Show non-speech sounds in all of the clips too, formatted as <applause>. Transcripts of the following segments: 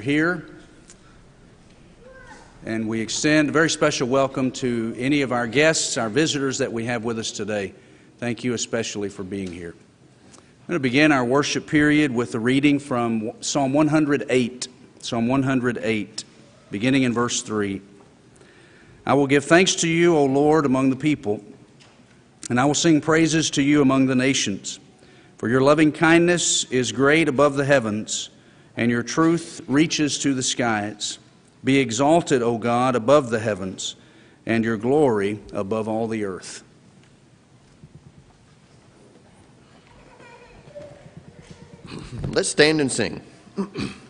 You're here. And we extend a very special welcome to any of our guests, our visitors that we have with us today. Thank you especially for being here. I'm going to begin our worship period with a reading from Psalm 108. Psalm 108, beginning in verse 3. I will give thanks to you, O Lord, among the people, and I will sing praises to you among the nations. For your loving kindness is great above the heavens, and your truth reaches to the skies. Be exalted, O God, above the heavens, and your glory above all the earth. Let's stand and sing. <clears throat>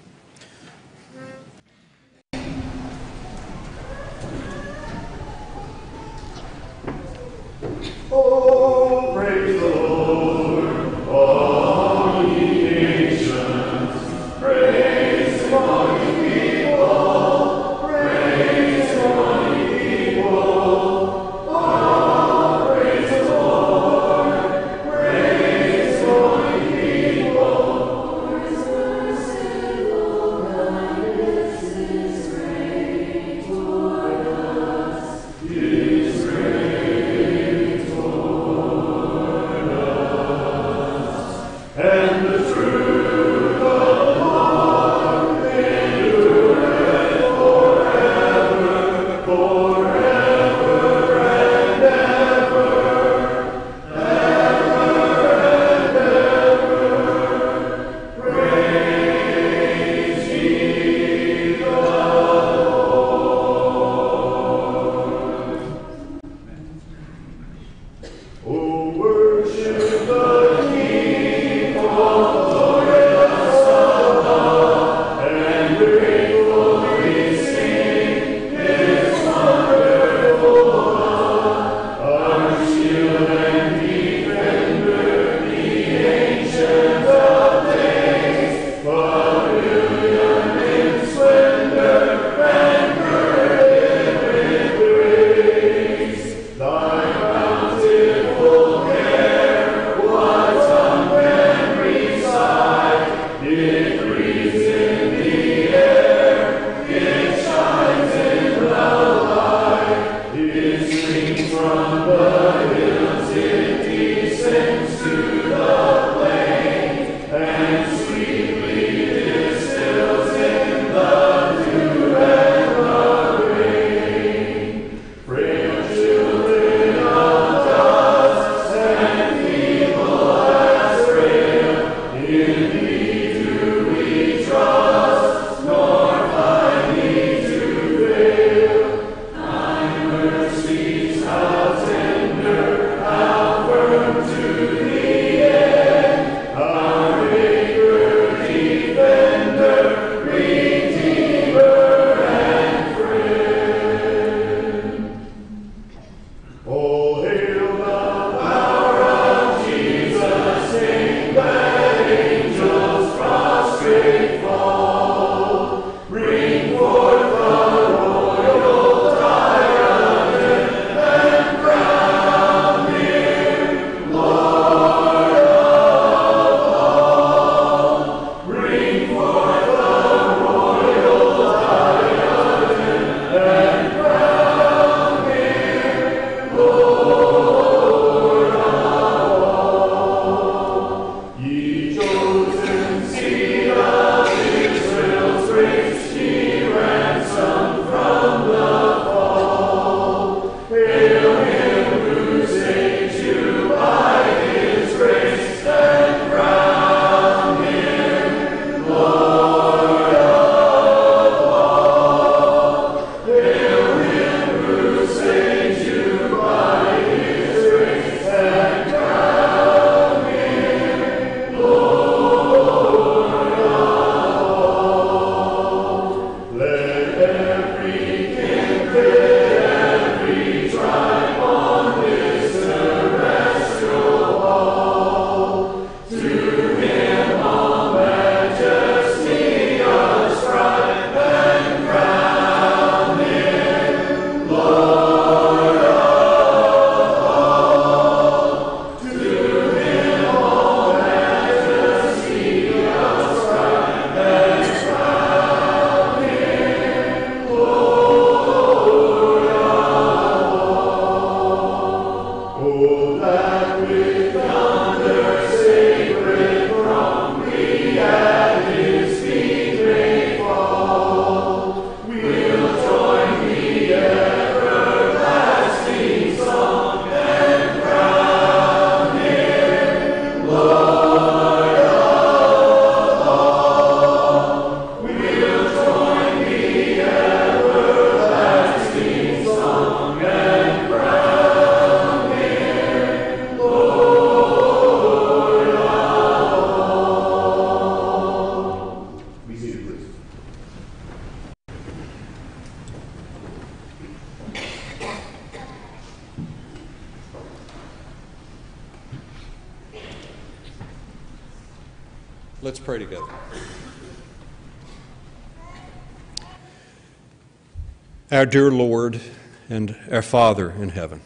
Our dear Lord and our Father in heaven,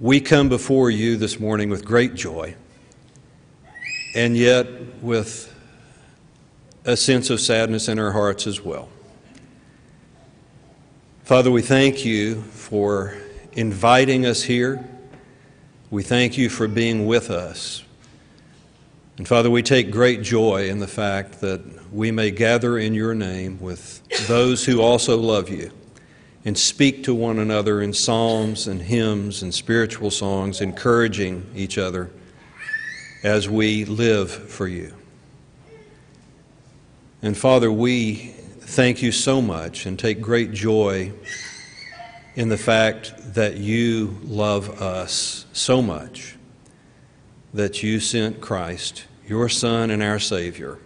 we come before you this morning with great joy and yet with a sense of sadness in our hearts as well. Father, we thank you for inviting us here. We thank you for being with us. And Father, we take great joy in the fact that we may gather in your name with those who also love you and speak to one another in psalms and hymns and spiritual songs, encouraging each other as we live for you. And Father, we thank you so much and take great joy in the fact that you love us so much that you sent Christ, your Son and our Savior,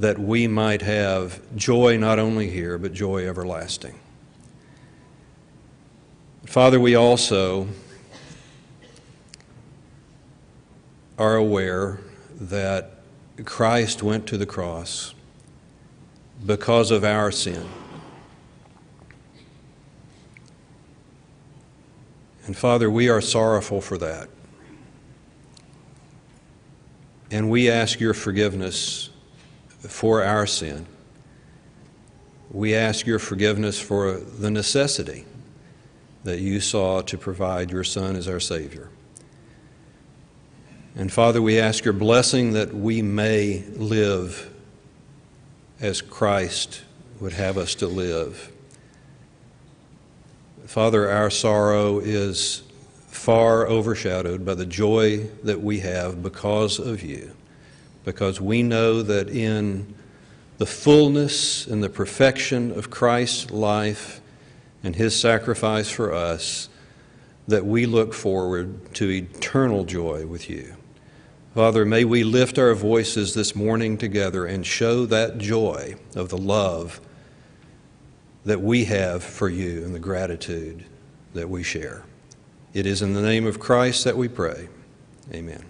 that we might have joy not only here, but joy everlasting. Father, we also are aware that Christ went to the cross because of our sin. And Father, we are sorrowful for that. And we ask your forgiveness for our sin. We ask your forgiveness for the necessity that you saw to provide your Son as our Savior. And Father, we ask your blessing that we may live as Christ would have us to live. Father, our sorrow is far overshadowed by the joy that we have because of you, because we know that in the fullness and the perfection of Christ's life and his sacrifice for us, that we look forward to eternal joy with you. Father, may we lift our voices this morning together and show that joy of the love that we have for you and the gratitude that we share. It is in the name of Christ that we pray. Amen.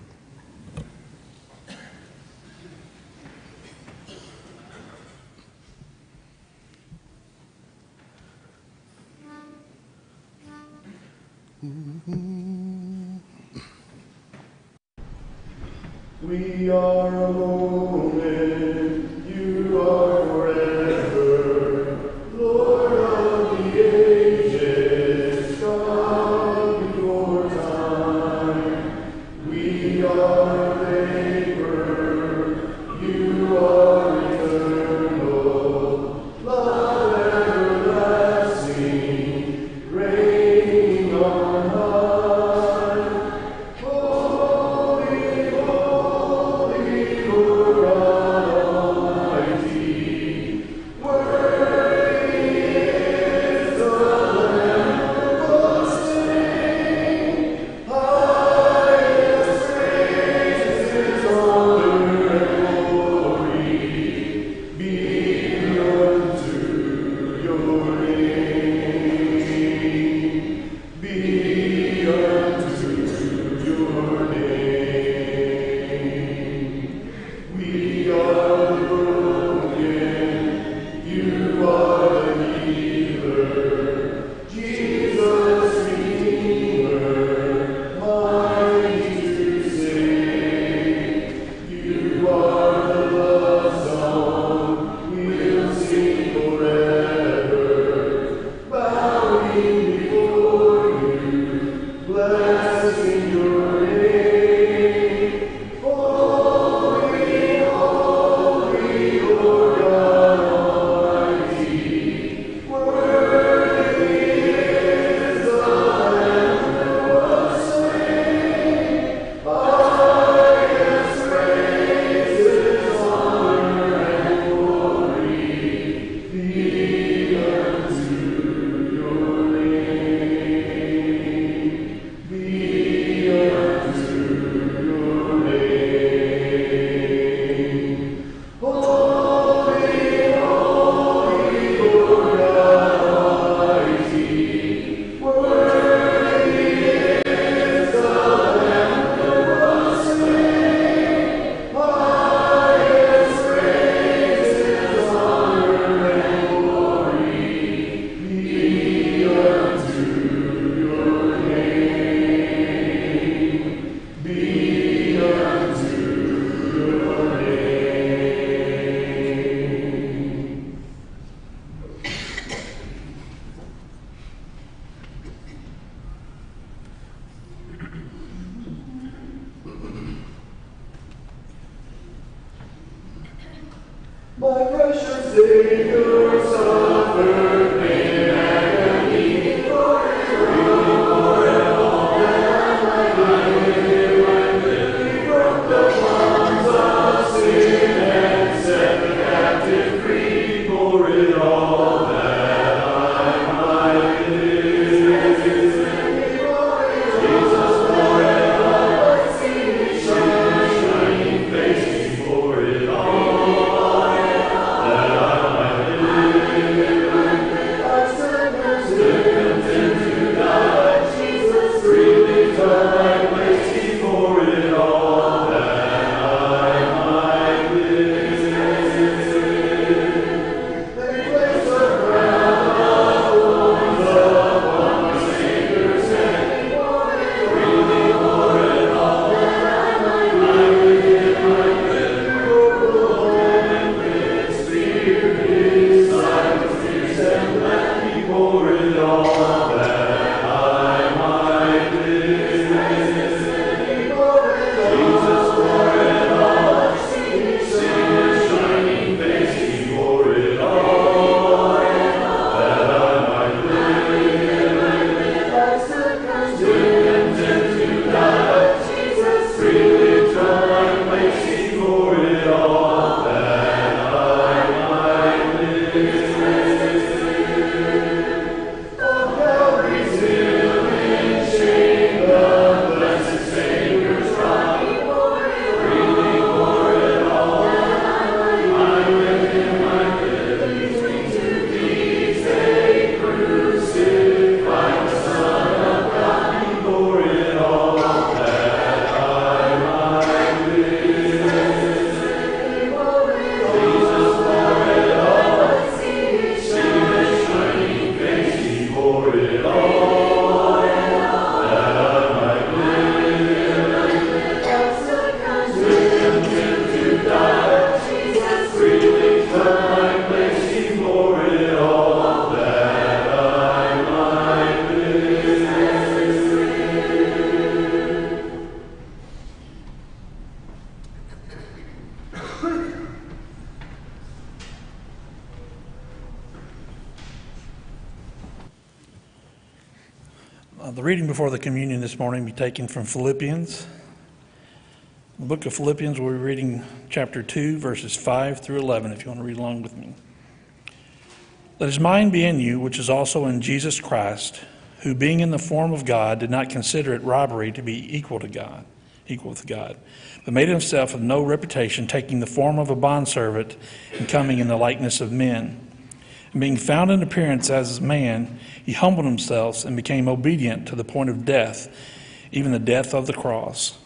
We are a moment, you are communion this morning be taken from Philippians. The book of Philippians, we'll be reading chapter 2, verses 5 through 11, if you want to read along with me. Let his mind be in you, which is also in Jesus Christ, who being in the form of God did not consider it robbery to be equal to God, equal with God, but made himself of no reputation, taking the form of a bondservant and coming in the likeness of men. And being found in appearance as man, he humbled himself and became obedient to the point of death, even the death of the cross.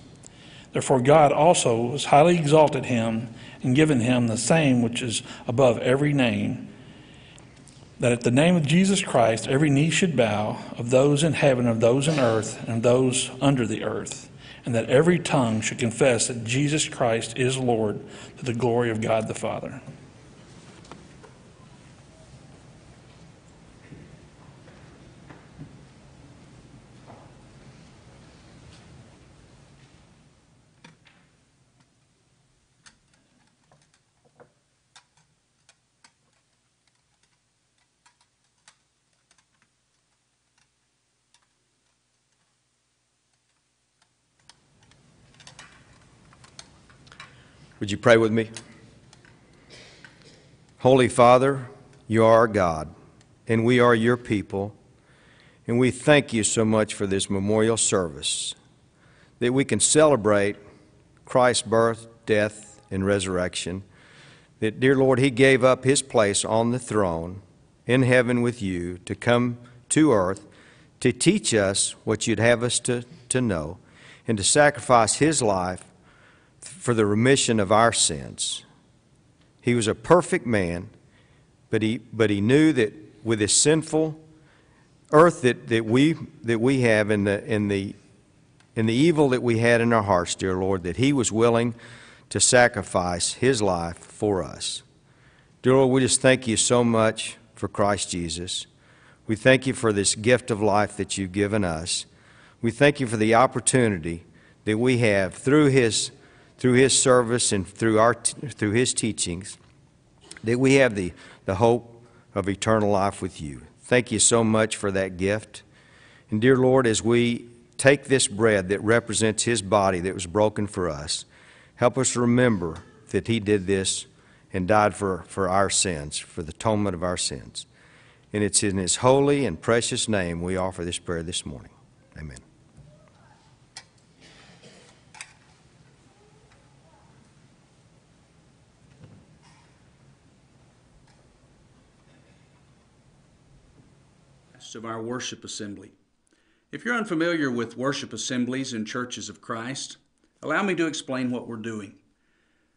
Therefore, God also has highly exalted him and given him the same which is above every name, that at the name of Jesus Christ every knee should bow, of those in heaven, of those in earth, and of those under the earth, and that every tongue should confess that Jesus Christ is Lord to the glory of God the Father. Would you pray with me? Holy Father, you are our God, and we are your people, and we thank you so much for this memorial service that we can celebrate Christ's birth, death, and resurrection. That, dear Lord, He gave up His place on the throne in heaven with you to come to earth to teach us what you'd have us to, to know and to sacrifice His life for the remission of our sins. He was a perfect man, but he, but he knew that with this sinful earth that, that, we, that we have and the, and, the, and the evil that we had in our hearts, dear Lord, that he was willing to sacrifice his life for us. Dear Lord, we just thank you so much for Christ Jesus. We thank you for this gift of life that you've given us. We thank you for the opportunity that we have through his through his service and through, our, through his teachings, that we have the, the hope of eternal life with you. Thank you so much for that gift. And dear Lord, as we take this bread that represents his body that was broken for us, help us remember that he did this and died for, for our sins, for the atonement of our sins. And it's in his holy and precious name we offer this prayer this morning. Amen. Of our worship assembly. If you're unfamiliar with worship assemblies in churches of Christ, allow me to explain what we're doing.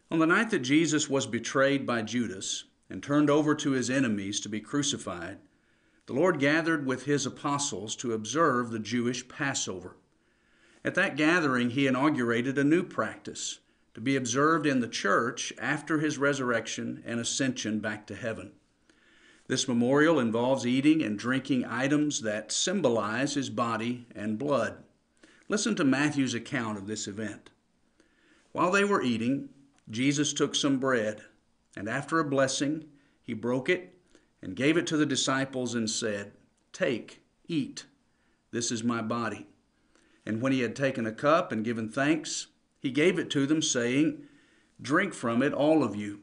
On the night that Jesus was betrayed by Judas and turned over to his enemies to be crucified, the Lord gathered with his apostles to observe the Jewish Passover. At that gathering, he inaugurated a new practice to be observed in the church after his resurrection and ascension back to heaven. This memorial involves eating and drinking items that symbolize his body and blood. Listen to Matthew's account of this event. While they were eating, Jesus took some bread, and after a blessing, he broke it and gave it to the disciples and said, Take, eat, this is my body. And when he had taken a cup and given thanks, he gave it to them, saying, Drink from it, all of you,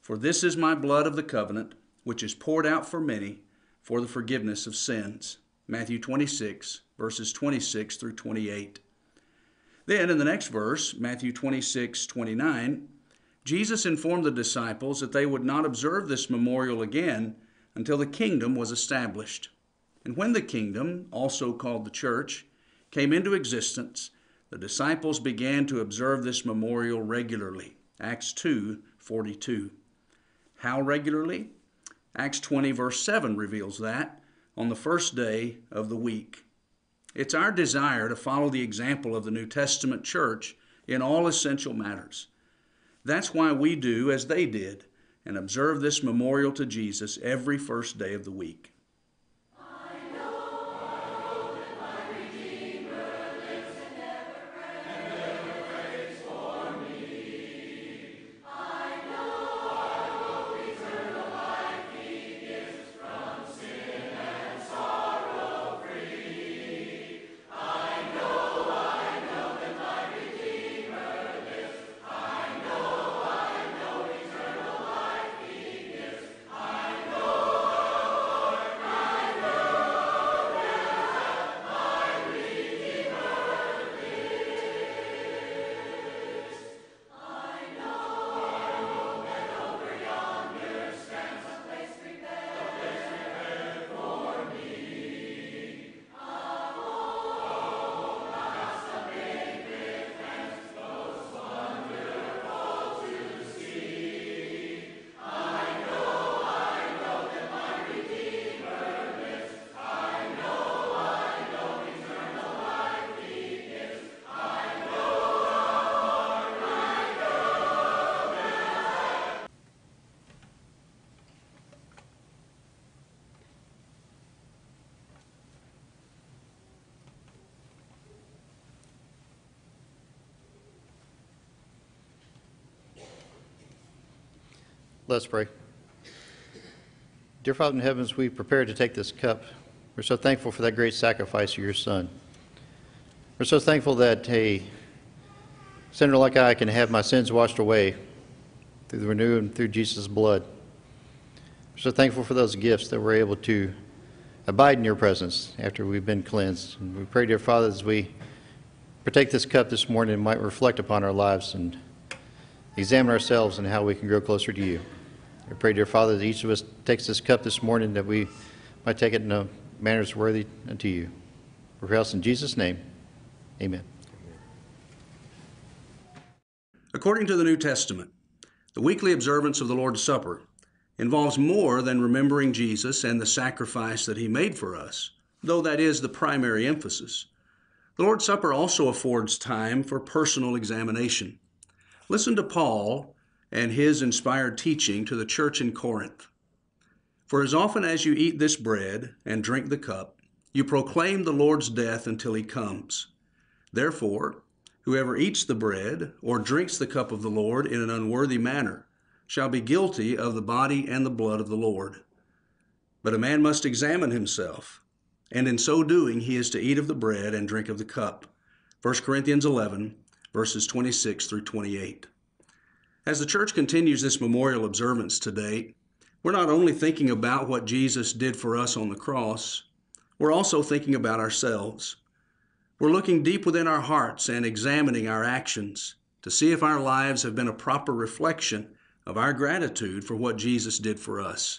for this is my blood of the covenant which is poured out for many for the forgiveness of sins. Matthew 26, verses 26 through 28. Then in the next verse, Matthew 26, 29, Jesus informed the disciples that they would not observe this memorial again until the kingdom was established. And when the kingdom, also called the church, came into existence, the disciples began to observe this memorial regularly. Acts 2 42. How regularly? Acts 20, verse 7 reveals that on the first day of the week. It's our desire to follow the example of the New Testament church in all essential matters. That's why we do as they did and observe this memorial to Jesus every first day of the week. Let's pray. Dear Father in heaven, as we prepare to take this cup, we're so thankful for that great sacrifice of your Son. We're so thankful that a sinner like I can have my sins washed away through the renewal and through Jesus' blood. We're so thankful for those gifts that we're able to abide in your presence after we've been cleansed. And we pray, dear Father, as we partake this cup this morning, might reflect upon our lives and examine ourselves and how we can grow closer to you. I pray, dear Father, that each of us takes this cup this morning, that we might take it in a manner that's worthy unto you. We pray in Jesus' name. Amen. According to the New Testament, the weekly observance of the Lord's Supper involves more than remembering Jesus and the sacrifice that he made for us, though that is the primary emphasis. The Lord's Supper also affords time for personal examination. Listen to Paul and his inspired teaching to the church in Corinth. For as often as you eat this bread and drink the cup, you proclaim the Lord's death until he comes. Therefore, whoever eats the bread or drinks the cup of the Lord in an unworthy manner shall be guilty of the body and the blood of the Lord. But a man must examine himself, and in so doing he is to eat of the bread and drink of the cup. 1 Corinthians 11, verses 26 through 28. As the church continues this memorial observance today, we're not only thinking about what Jesus did for us on the cross, we're also thinking about ourselves. We're looking deep within our hearts and examining our actions to see if our lives have been a proper reflection of our gratitude for what Jesus did for us.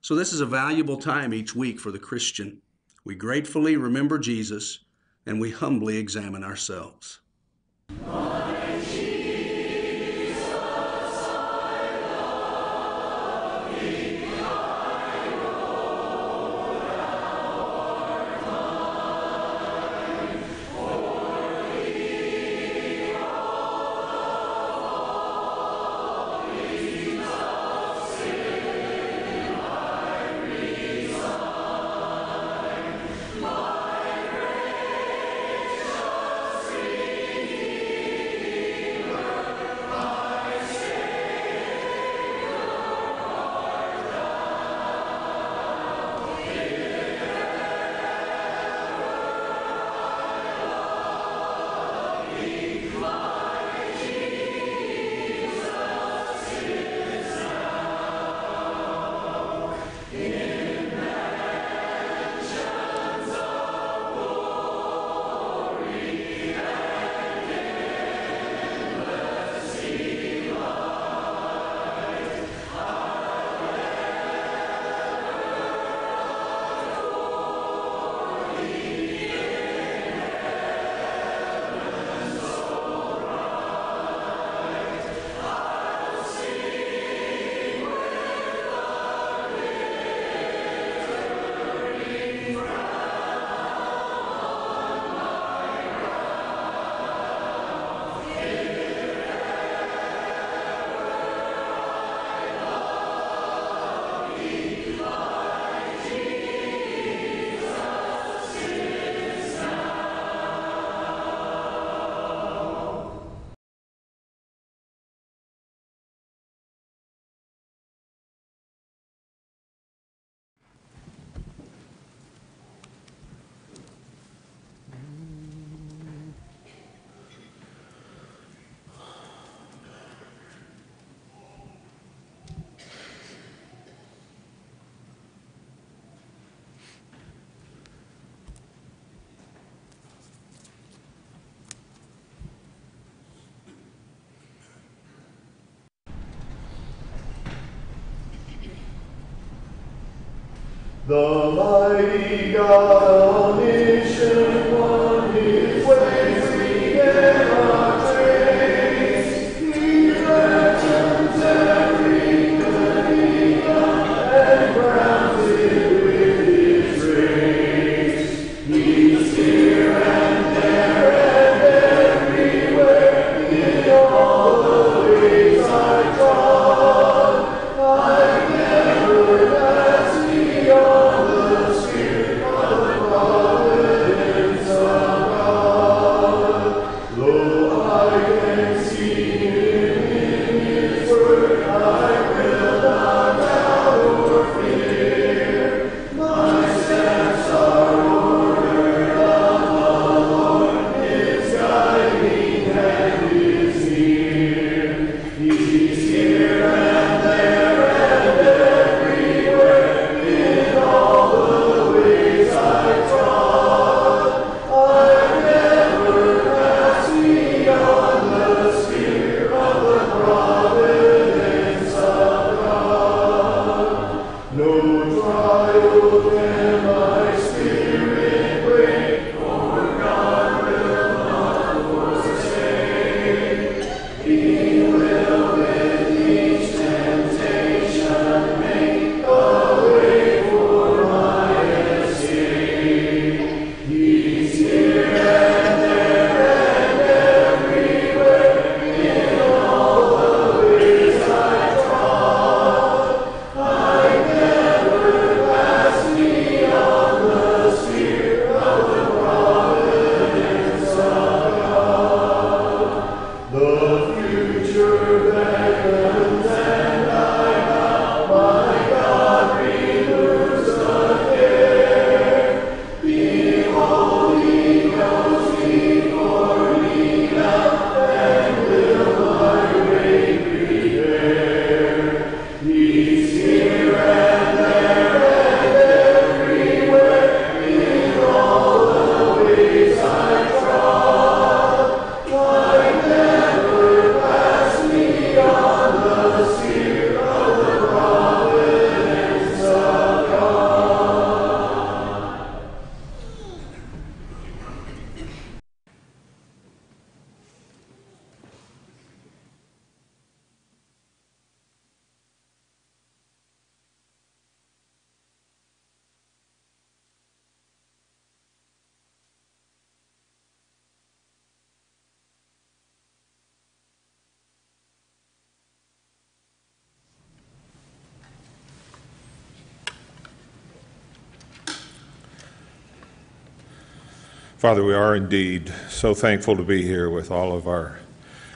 So, this is a valuable time each week for the Christian. We gratefully remember Jesus and we humbly examine ourselves. The mighty God Father, we are indeed so thankful to be here with all of our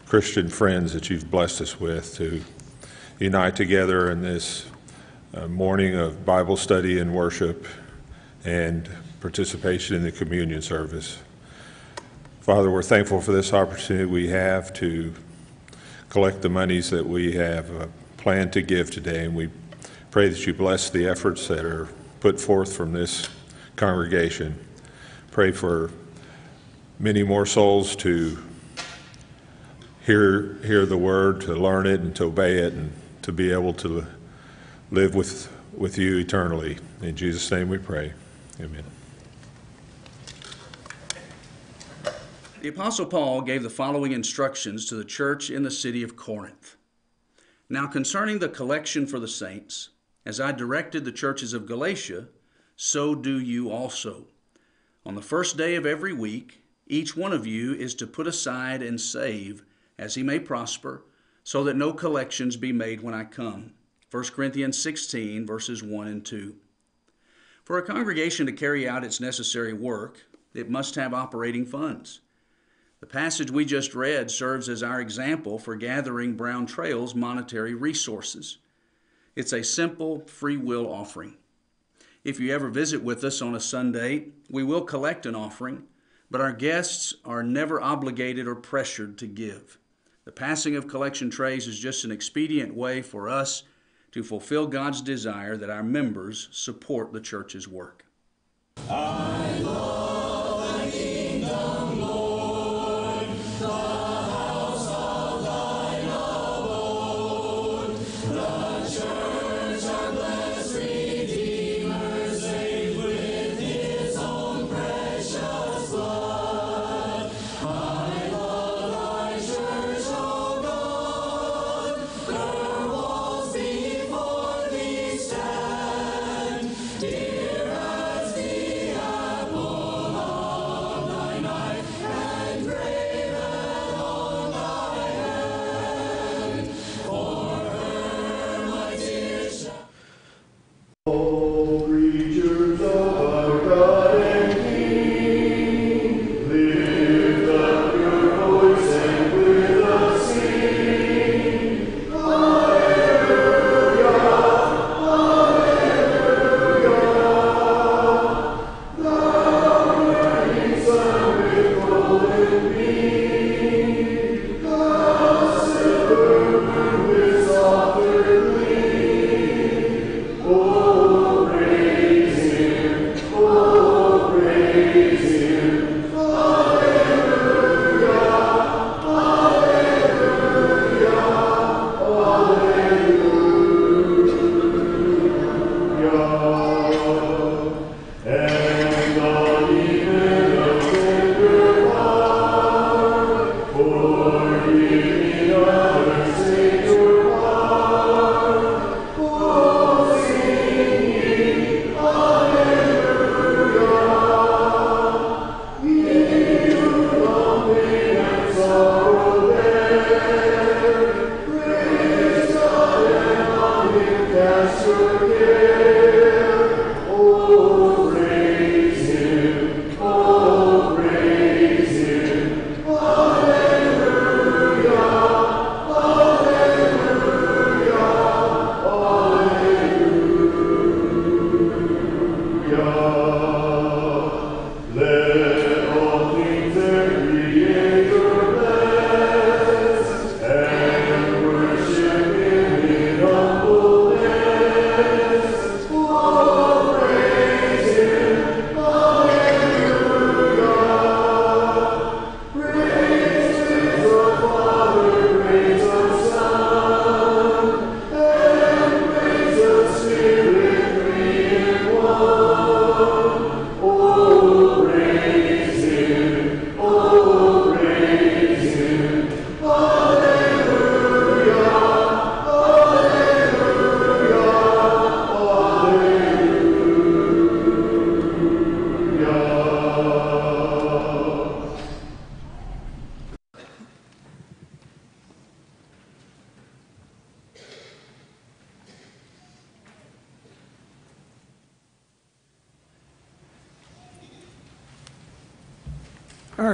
Christian friends that you've blessed us with to unite together in this uh, morning of Bible study and worship and participation in the communion service. Father, we're thankful for this opportunity we have to collect the monies that we have uh, planned to give today, and we pray that you bless the efforts that are put forth from this congregation. Pray for many more souls to hear, hear the word, to learn it, and to obey it, and to be able to live with, with you eternally. In Jesus' name we pray. Amen. The Apostle Paul gave the following instructions to the church in the city of Corinth. Now, concerning the collection for the saints, as I directed the churches of Galatia, so do you also. On the first day of every week, each one of you is to put aside and save as he may prosper, so that no collections be made when I come. 1 Corinthians 16, verses 1 and 2. For a congregation to carry out its necessary work, it must have operating funds. The passage we just read serves as our example for gathering Brown Trail's monetary resources. It's a simple free will offering. If you ever visit with us on a Sunday, we will collect an offering, but our guests are never obligated or pressured to give. The passing of collection trays is just an expedient way for us to fulfill God's desire that our members support the church's work.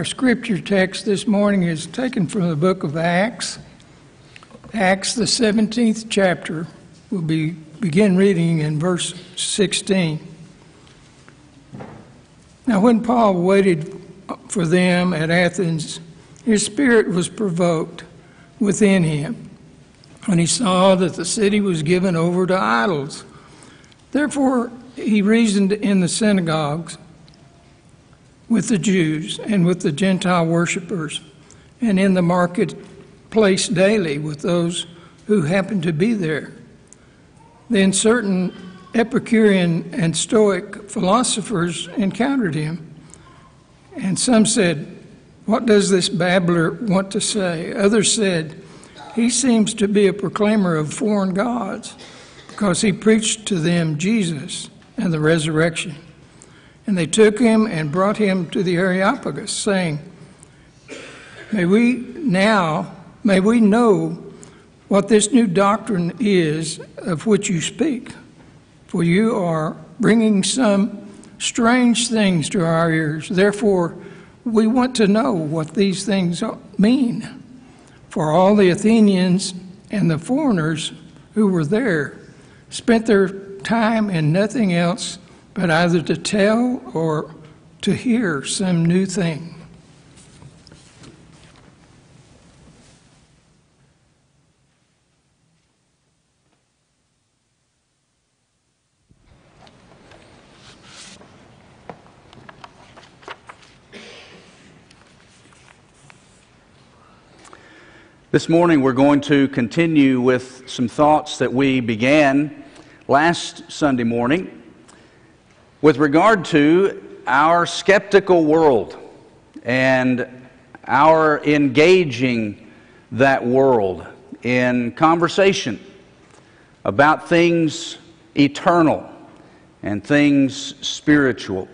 Scripture text this morning is taken from the book of Acts. Acts, the 17th chapter. We'll be, begin reading in verse 16. Now, when Paul waited for them at Athens, his spirit was provoked within him when he saw that the city was given over to idols. Therefore, he reasoned in the synagogues with the Jews and with the Gentile worshippers, and in the marketplace daily with those who happened to be there. Then certain Epicurean and Stoic philosophers encountered him, and some said, What does this babbler want to say? Others said, He seems to be a proclaimer of foreign gods, because he preached to them Jesus and the resurrection. And they took him and brought him to the Areopagus, saying, May we now, may we know what this new doctrine is of which you speak, for you are bringing some strange things to our ears. Therefore, we want to know what these things mean. For all the Athenians and the foreigners who were there spent their time in nothing else but either to tell or to hear some new thing. This morning, we're going to continue with some thoughts that we began last Sunday morning with regard to our skeptical world and our engaging that world in conversation about things eternal and things spiritual.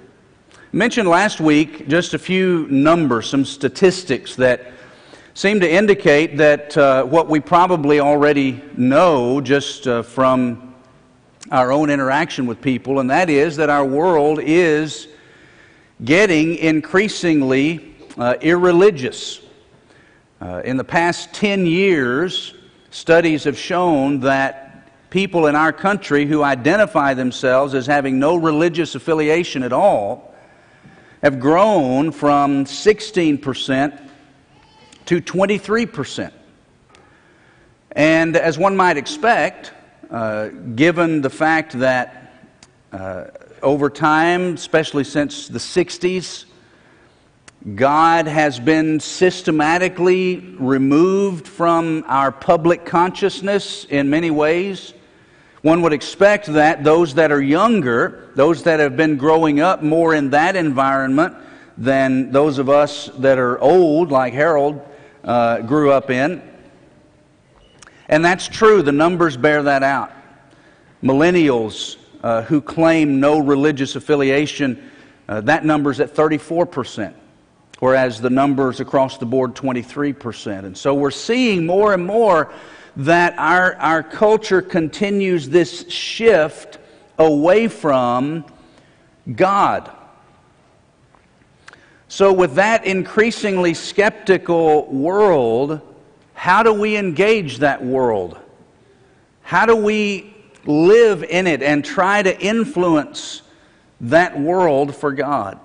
I mentioned last week just a few numbers, some statistics that seem to indicate that uh, what we probably already know just uh, from our own interaction with people, and that is that our world is getting increasingly uh, irreligious. Uh, in the past 10 years, studies have shown that people in our country who identify themselves as having no religious affiliation at all have grown from 16% to 23%. And as one might expect, uh, given the fact that uh, over time, especially since the 60s, God has been systematically removed from our public consciousness in many ways. One would expect that those that are younger, those that have been growing up more in that environment than those of us that are old, like Harold, uh, grew up in. And that's true, the numbers bear that out. Millennials uh, who claim no religious affiliation, uh, that number's at 34%, whereas the numbers across the board, 23%. And so we're seeing more and more that our, our culture continues this shift away from God. So, with that increasingly skeptical world, how do we engage that world? How do we live in it and try to influence that world for God?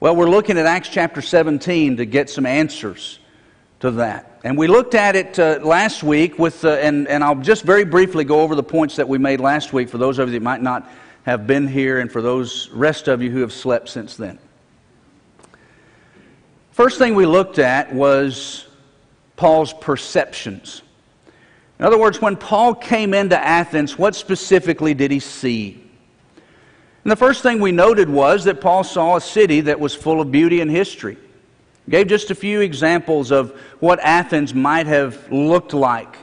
Well, we're looking at Acts chapter 17 to get some answers to that. And we looked at it uh, last week with, uh, and, and I'll just very briefly go over the points that we made last week for those of you that might not have been here and for those rest of you who have slept since then. First thing we looked at was Paul's perceptions. In other words, when Paul came into Athens, what specifically did he see? And the first thing we noted was that Paul saw a city that was full of beauty and history. Gave just a few examples of what Athens might have looked like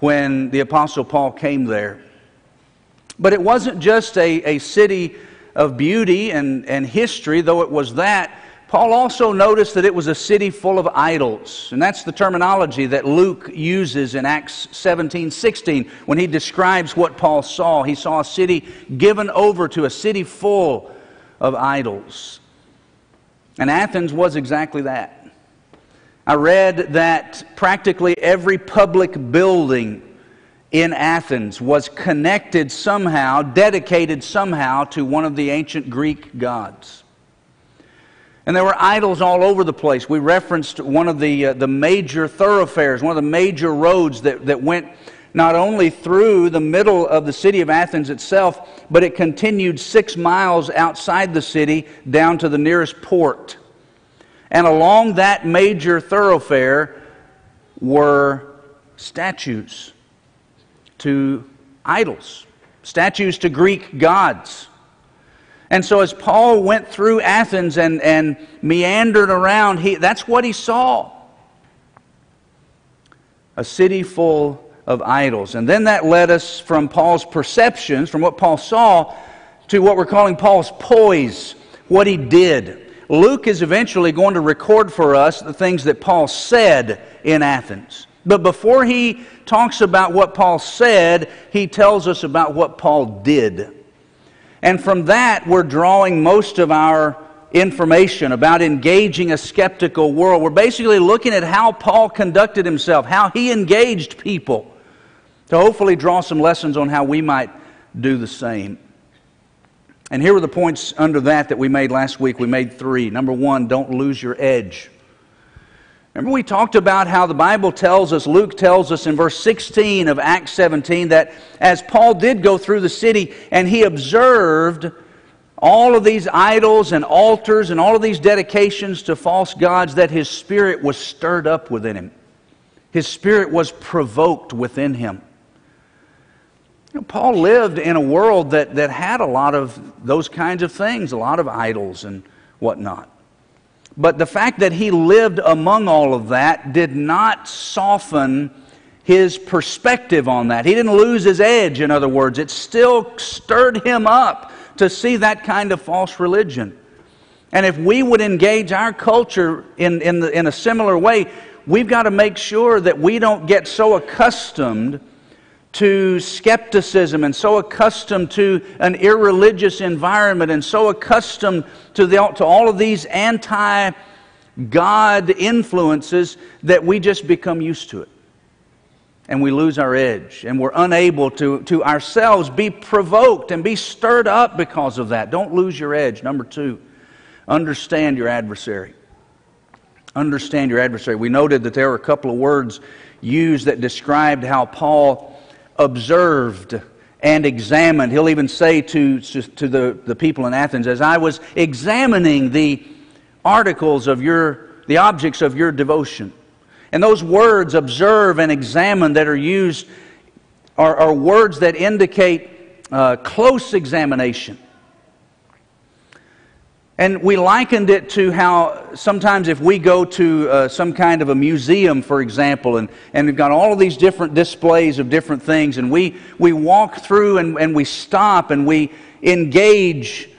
when the Apostle Paul came there. But it wasn't just a, a city of beauty and, and history, though it was that. Paul also noticed that it was a city full of idols. And that's the terminology that Luke uses in Acts 17 16 when he describes what Paul saw. He saw a city given over to a city full of idols. And Athens was exactly that. I read that practically every public building in Athens was connected somehow, dedicated somehow to one of the ancient Greek gods. And there were idols all over the place. We referenced one of the, uh, the major thoroughfares, one of the major roads that, that went not only through the middle of the city of Athens itself, but it continued six miles outside the city down to the nearest port. And along that major thoroughfare were statues to idols, statues to Greek gods. And so, as Paul went through Athens and, and meandered around, he, that's what he saw a city full of idols. And then that led us from Paul's perceptions, from what Paul saw, to what we're calling Paul's poise, what he did. Luke is eventually going to record for us the things that Paul said in Athens. But before he talks about what Paul said, he tells us about what Paul did. And from that, we're drawing most of our information about engaging a skeptical world. We're basically looking at how Paul conducted himself, how he engaged people, to hopefully draw some lessons on how we might do the same. And here were the points under that that we made last week. We made three. Number one, don't lose your edge. Remember, we talked about how the Bible tells us, Luke tells us in verse 16 of Acts 17, that as Paul did go through the city and he observed all of these idols and altars and all of these dedications to false gods, that his spirit was stirred up within him. His spirit was provoked within him. You know, Paul lived in a world that, that had a lot of those kinds of things, a lot of idols and whatnot. But the fact that he lived among all of that did not soften his perspective on that. He didn't lose his edge, in other words. It still stirred him up to see that kind of false religion. And if we would engage our culture in, in, the, in a similar way, we've got to make sure that we don't get so accustomed to skepticism and so accustomed to an irreligious environment and so accustomed to, the, to all of these anti God influences that we just become used to it. And we lose our edge, and we're unable to, to ourselves be provoked and be stirred up because of that. Don't lose your edge. Number two, understand your adversary. Understand your adversary. We noted that there were a couple of words used that described how Paul observed and examined. He'll even say to, to the, the people in Athens, as I was examining the articles of your, the objects of your devotion. And those words, observe and examine, that are used are, are words that indicate uh, close examination. And we likened it to how sometimes if we go to uh, some kind of a museum, for example, and, and we've got all of these different displays of different things, and we, we walk through and, and we stop and we engage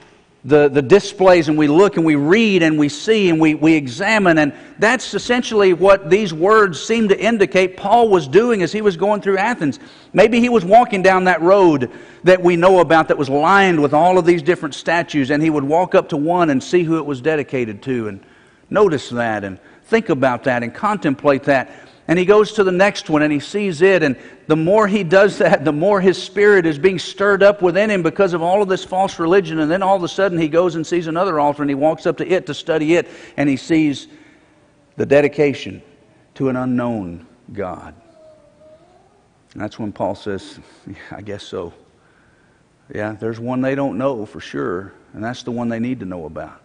the, the displays and we look and we read and we see and we, we examine. And that's essentially what these words seem to indicate Paul was doing as he was going through Athens. Maybe he was walking down that road that we know about that was lined with all of these different statues, and he would walk up to one and see who it was dedicated to and notice that and think about that and contemplate that. And he goes to the next one and he sees it. And the more he does that, the more his spirit is being stirred up within him because of all of this false religion. And then all of a sudden he goes and sees another altar and he walks up to it to study it. And he sees the dedication to an unknown God. And that's when Paul says, yeah, I guess so. Yeah, there's one they don't know for sure. And that's the one they need to know about.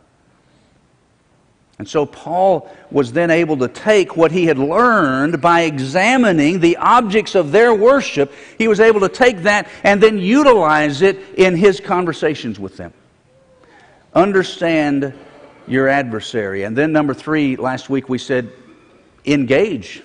And so Paul was then able to take what he had learned by examining the objects of their worship. He was able to take that and then utilize it in his conversations with them. Understand your adversary. And then, number three, last week we said, engage.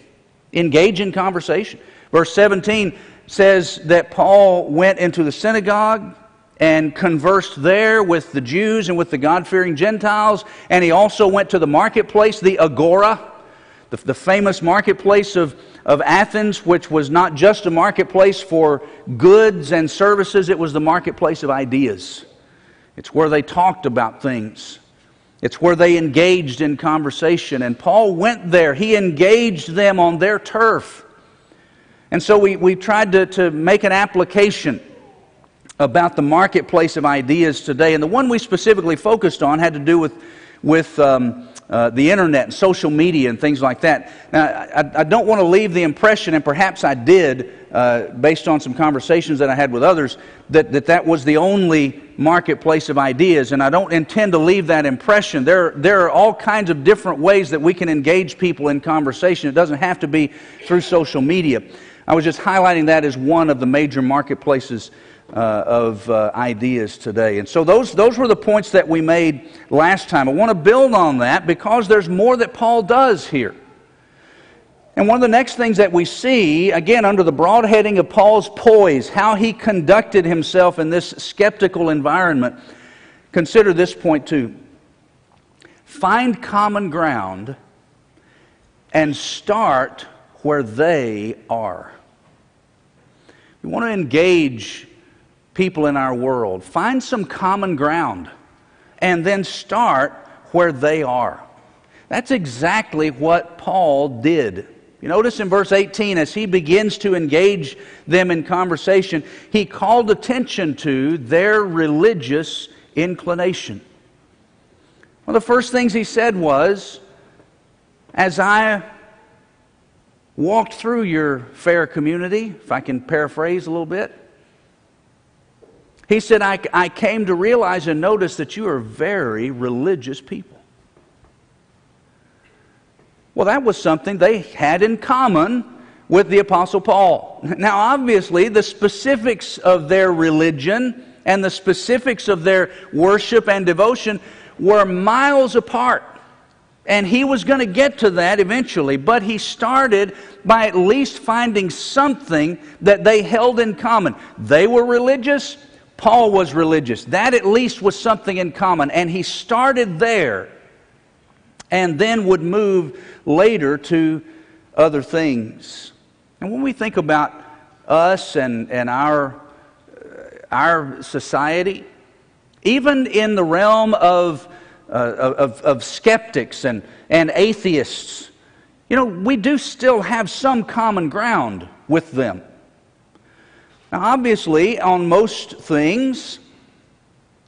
Engage in conversation. Verse 17 says that Paul went into the synagogue and conversed there with the Jews and with the God fearing Gentiles. And he also went to the marketplace, the Agora, the, the, famous marketplace of, of Athens, which was not just a marketplace for goods and services, it was the marketplace of ideas. It's where they talked about things. It's where they engaged in conversation. And Paul went there. He engaged them on their turf. And so we, we tried to, to make an application about the marketplace of ideas today. And the one we specifically focused on had to do with, with um, uh, the internet and social media and things like that. Now, I, I don't want to leave the impression, and perhaps I did, uh, based on some conversations that I had with others, that, that that was the only marketplace of ideas. And I don't intend to leave that impression. There, there are all kinds of different ways that we can engage people in conversation. It doesn't have to be through social media. I was just highlighting that as one of the major marketplaces uh, of uh, ideas today. And so those, those were the points that we made last time. I want to build on that because there's more that Paul does here. And one of the next things that we see, again, under the broad heading of Paul's poise, how he conducted himself in this skeptical environment, consider this point too. Find common ground and start where they are. We want to engage people in our world. Find some common ground and then start where they are. That's exactly what Paul did. You notice in verse 18, as he begins to engage them in conversation, he called attention to their religious inclination. One of the first things he said was, As I walked through your fair community, if I can paraphrase a little bit, he said, I, I came to realize and notice that you are very religious people. Well, that was something they had in common with the Apostle Paul. Now, obviously, the specifics of their religion and the specifics of their worship and devotion were miles apart. And he was going to get to that eventually, but he started by at least finding something that they held in common. They were religious, Paul was religious. That at least was something in common. And he started there and then would move later to other things. And when we think about us and, and our, our society, even in the realm of, uh, of, of skeptics and, and atheists, you know, we do still have some common ground with them. Now, obviously, on most things,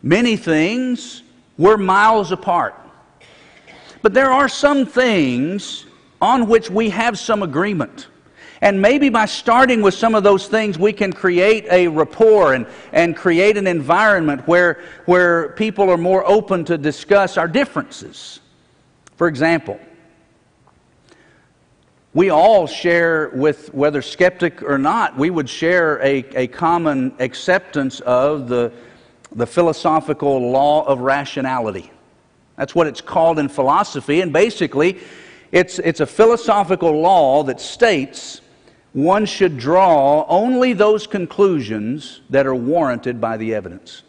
many things, we're miles apart. But there are some things on which we have some agreement. And maybe by starting with some of those things, we can create a rapport and, and create an environment where, where people are more open to discuss our differences. For example, we all share with, whether skeptic or not, we would share a, a common acceptance of the, the philosophical law of rationality. That's what it's called in philosophy, and basically, it's, it's a philosophical law that states one should draw only those conclusions that are warranted by the evidence.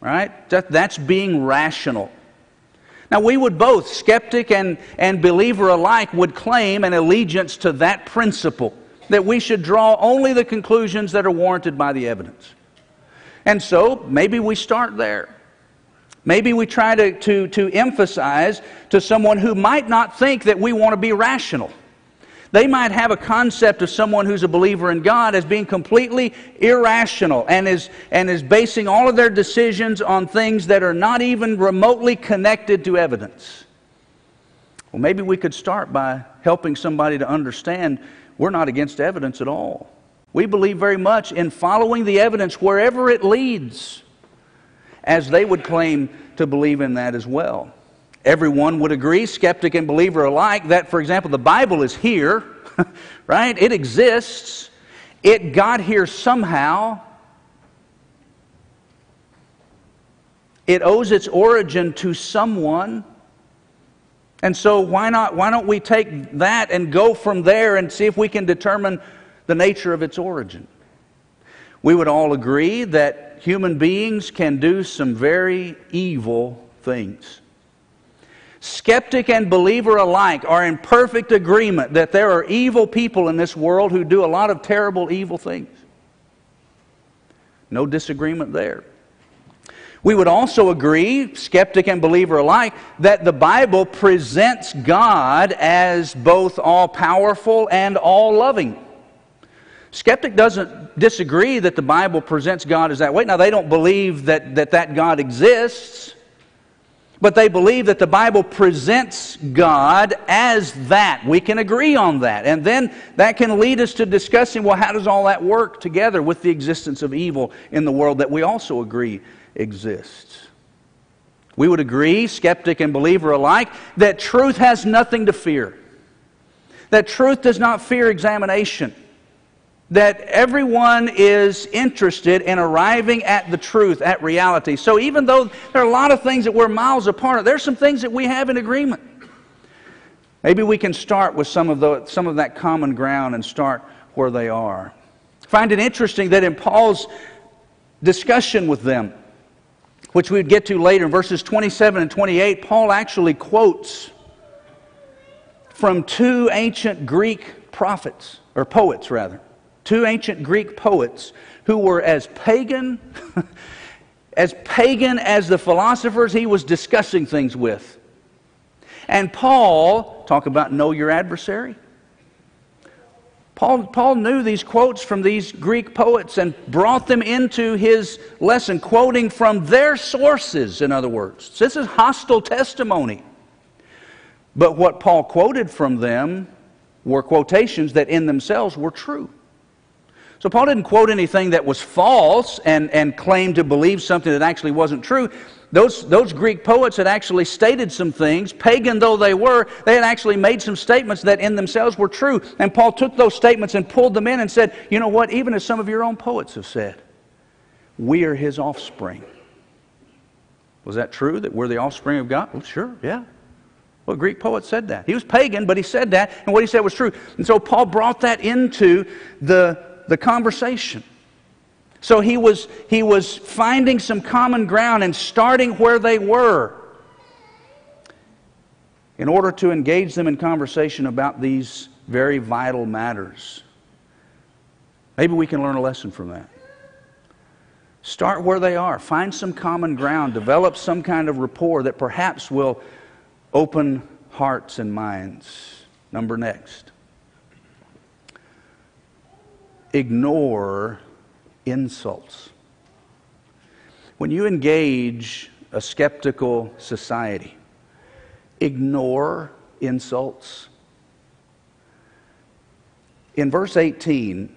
Right? That, that's being rational. Now, we would both, skeptic and, and believer alike, would claim an allegiance to that principle that we should draw only the conclusions that are warranted by the evidence. And so, maybe we start there. Maybe we try to, to, to emphasize to someone who might not think that we want to be rational. They might have a concept of someone who's a believer in God as being completely irrational and is, and is basing all of their decisions on things that are not even remotely connected to evidence. Well, maybe we could start by helping somebody to understand we're not against evidence at all. We believe very much in following the evidence wherever it leads, as they would claim to believe in that as well. Everyone would agree, skeptic and believer alike, that, for example, the Bible is here, <laughs> right? It exists. It got here somehow. It owes its origin to someone. And so, why, not, why don't we take that and go from there and see if we can determine the nature of its origin? We would all agree that human beings can do some very evil things. Skeptic and believer alike are in perfect agreement that there are evil people in this world who do a lot of terrible, evil things. No disagreement there. We would also agree, skeptic and believer alike, that the Bible presents God as both all powerful and all loving. Skeptic doesn't disagree that the Bible presents God as that way. Now, they don't believe that that, that God exists, but they believe that the Bible presents God as that. We can agree on that. And then that can lead us to discussing well, how does all that work together with the existence of evil in the world that we also agree exists? We would agree, skeptic and believer alike, that truth has nothing to fear, that truth does not fear examination that everyone is interested in arriving at the truth, at reality. So even though there are a lot of things that we're miles apart, there's some things that we have in agreement. Maybe we can start with some of, the, some of that common ground and start where they are. Find it interesting that in Paul's discussion with them, which we'd get to later in verses 27 and 28, Paul actually quotes from two ancient Greek prophets, or poets rather two ancient Greek poets who were as pagan, <laughs> as pagan as the philosophers he was discussing things with. And Paul, talk about know your adversary. Paul, Paul knew these quotes from these Greek poets and brought them into his lesson, quoting from their sources, in other words. This is hostile testimony. But what Paul quoted from them were quotations that in themselves were true. So Paul didn't quote anything that was false and, and claim to believe something that actually wasn't true. Those, those Greek poets had actually stated some things, pagan though they were, they had actually made some statements that in themselves were true. And Paul took those statements and pulled them in and said, you know what, even as some of your own poets have said, we are his offspring. Was that true that we're the offspring of God? Well, sure, yeah. Well, Greek poet said that. He was pagan, but he said that, and what he said was true. And so Paul brought that into the the conversation. So he was, he was finding some common ground and starting where they were in order to engage them in conversation about these very vital matters. Maybe we can learn a lesson from that. Start where they are, find some common ground, develop some kind of rapport that perhaps will open hearts and minds. Number next ignore insults. When you engage a skeptical society, ignore insults. In verse 18,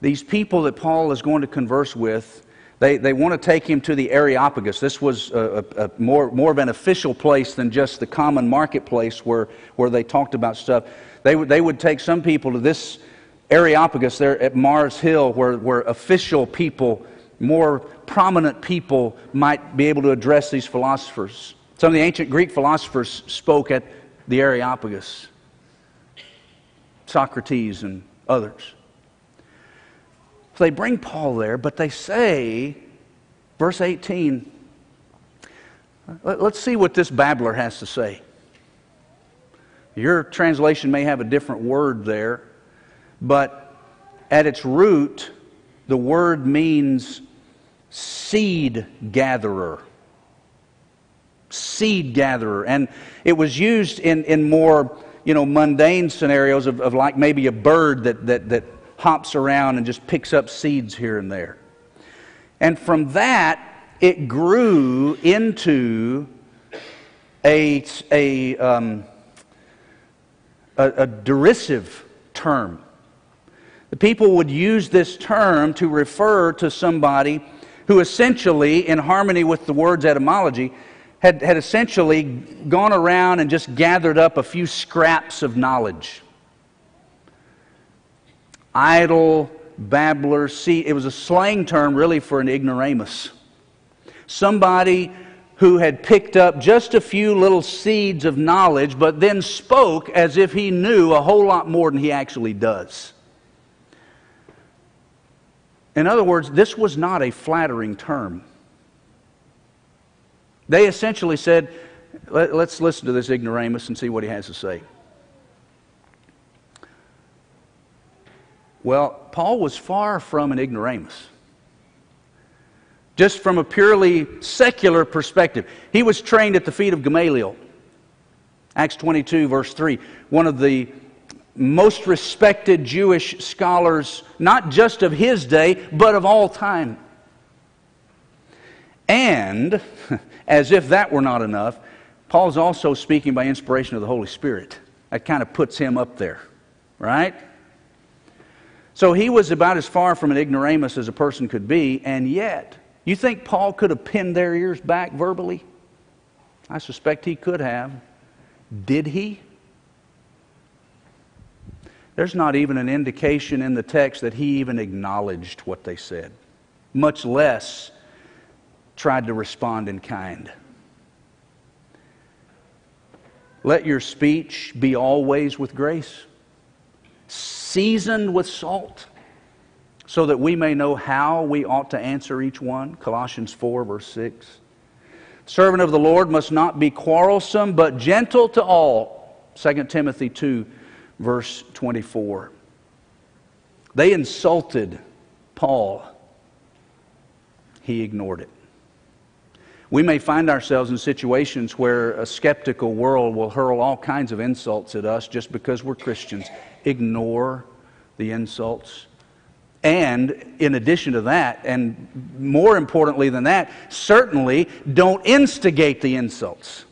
these people that Paul is going to converse with, they, they want to take him to the Areopagus. This was a, a, more, more of an official place than just the common marketplace where, where they talked about stuff. They, would they would take some people to this Areopagus there at Mars Hill, where, where official people, more prominent people, might be able to address these philosophers. Some of the ancient Greek philosophers spoke at the Areopagus, Socrates and others. So they bring Paul there, but they say, verse 18, let's see what this babbler has to say. Your translation may have a different word there but at its root, the word means seed gatherer. Seed gatherer. And it was used in, in more you know, mundane scenarios of, of like maybe a bird that, that, that hops around and just picks up seeds here and there. And from that, it grew into a, a, um, a, a derisive term the people would use this term to refer to somebody who essentially, in harmony with the word's etymology, had, had essentially gone around and just gathered up a few scraps of knowledge. Idle, babbler, see, it was a slang term really for an ignoramus. Somebody who had picked up just a few little seeds of knowledge, but then spoke as if he knew a whole lot more than he actually does. In other words, this was not a flattering term. They essentially said, Let, us listen to this ignoramus and see what he has to say. Well, Paul was far from an ignoramus. just from a purely secular perspective. He was trained at the feet of Gamaliel. Acts 22, verse 3. One of the most respected Jewish scholars, not just of his day, but of all time. And, <laughs> as if that were not enough, Paul's also speaking by inspiration of the Holy Spirit. That kind of puts him up there, right? So he was about as far from an ignoramus as a person could be, and yet, you think Paul could have pinned their ears back verbally? I suspect he could have. Did he? There's not even an indication in the text that he even acknowledged what they said, much less tried to respond in kind. Let your speech be always with grace, seasoned with salt, so that we may know how we ought to answer each one. Colossians 4, verse 6. Servant of the Lord must not be quarrelsome, but gentle to all. 2 Timothy 2, verse 24. They insulted Paul, he ignored it. We may find ourselves in situations where a skeptical world will hurl all kinds of insults at us just because we're Christians. Ignore the insults. And in addition to that, and more importantly than that, certainly don't instigate the insults.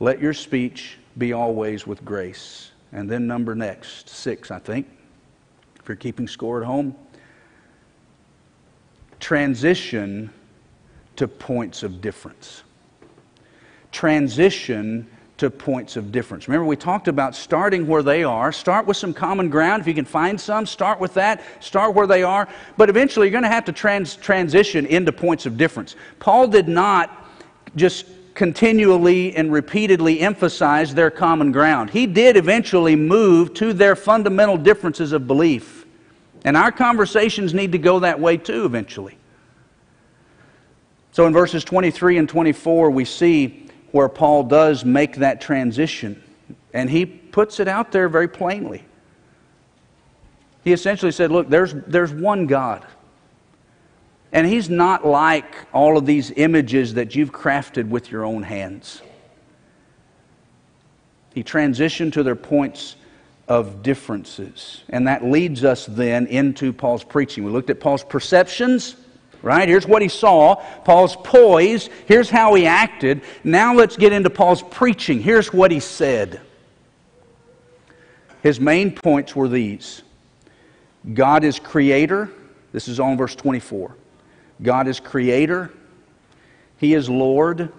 Let your speech be always with grace. And then, number next, six, I think, if you're keeping score at home. Transition to points of difference. Transition to points of difference. Remember, we talked about starting where they are. Start with some common ground. If you can find some, start with that. Start where they are. But eventually, you're going to have to trans- transition into points of difference. Paul did not just continually and repeatedly emphasized their common ground. He did eventually move to their fundamental differences of belief. And our conversations need to go that way too, eventually. So in verses 23 and 24, we see where Paul does make that transition. And he puts it out there very plainly. He essentially said, Look, there's, there's one God. And he's not like all of these images that you've crafted with your own hands. He transitioned to their points of differences. And that leads us then into Paul's preaching. We looked at Paul's perceptions right? Here's what he saw Paul's poise. Here's how he acted. Now let's get into Paul's preaching. Here's what he said. His main points were these God is creator. This is on verse 24. God is creator, He is Lord,